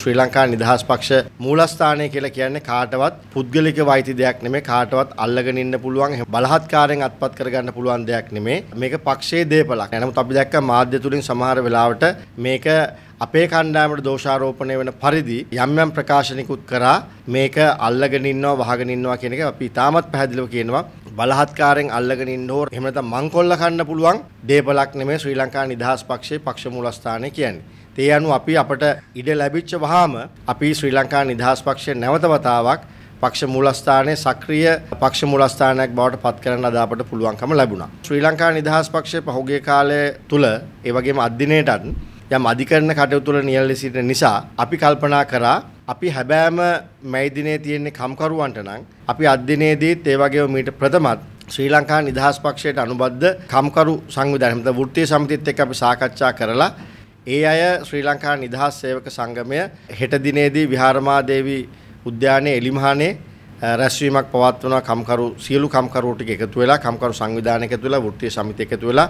ශ්‍රී ලංකා නිදහස් පක්ෂ මූලස්ථානය කියලා කියන්නේ කාටවත් පුද්ගලික වෛති දෙයක් නෙමෙයි කාටවත් අල්ලගෙන ඉන්න පුළුවන් බලහත්කාරයෙන් අත්පත් කරගන්න පුළුවන් දෙයක් නෙමෙයි මේක පක්ෂයේ දේපලක්. නමුත් අපි දැක්ක මාධ්‍ය තුලින් සමහර වෙලාවට මේක අපේ කණ්ඩායමට දෝෂාරෝපණය වෙන පරිදි යම් යම් ප්‍රකාශනිකුත් කරා මේක අල්ලගෙන ඉන්නවා වහගෙන ඉන්නවා කියන එක අපි තාමත් පැහැදිලිව කියනවා බලහත්කාරයෙන් අල්ලගෙන ඉන්න ඕර එහෙම නැත්නම් මංකොල්ල කන්න පුළුවන් දේපලක් නෙමෙයි ශ්‍රී ලංකා නිදහස් පක්ෂයේ පක්ෂ මූලස්ථානය කියන්නේ. ඒ අනුව අපි අපට ඉඩ ලැබිච්ච වහාම අපි ශ්‍රී ලංකා නිදහස් පක්ෂය නැවත වතාවක් පක්ෂ මූලස්ථානයේ සක්‍රීය පක්ෂ මූලස්ථානයක් බවට පත් කරන්න අද අපට පුළුවන්කම ලැබුණා. ශ්‍රී ලංකා නිදහස් පක්ෂය පහුගිය කාලය තුල ඒ වගේම අද්දිනේටත් යම් අධිකරණ කටයුතු වල නියැලී සිටින නිසා අපි කල්පනා කරා අපි හැබෑම මැයි දිනේ තියෙන්නේ කම්කරුවන්ට නම් අපි අද්දිනේදීත් ඒ වගේම මීට ප්‍රථමත් ශ්‍රී ලංකා නිදහස් පක්ෂයට අනුබද්ධ කම්කරු සංවිධානය මත වෘත්තීය සමිතියත් එක්ක අපි සාකච්ඡා කරලා ඒ අය ශ්‍රී ලංකා නිදහස් සේවක සංගමය හෙට දිනේදී විහාරමාදේවි උද්‍යානයේ එලිමහානේ රැස්වීමක් පවත්වනවා. කම්කරු සියලු කම්කරු ටික එකතු වෙලා කම්කරු සංවිධානය එකතු වෙලා වෘත්තීය සමිතිය එකතු වෙලා